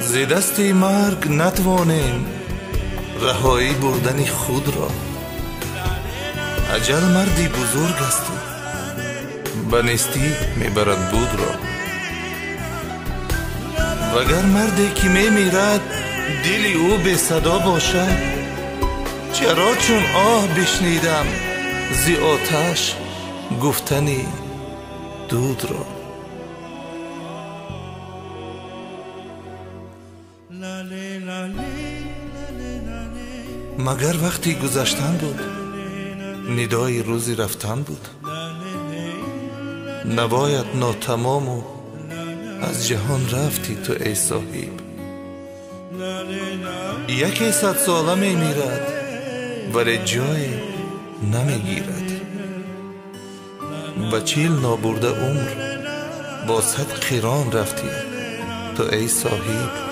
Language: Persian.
ز دست مرگ نتوانیم رهایی بردن خود را. اجل مردی بزرگ است به نیستی می‌برد بود را. وگر مردی که میمیرد دلی او به صدا باشد چرا چون آه بشنیدم زی آتش گفتنی دود را مگر وقتی گذشتن بود؟ ندای روزی رفتن بود؟ نباید ناتمام و از جهان رفتی تو ای صاحب. یکی صد ساله می میرد ولی جای نمی با چیل نابرده عمر با صد قیران رفتی. تو ای صاحب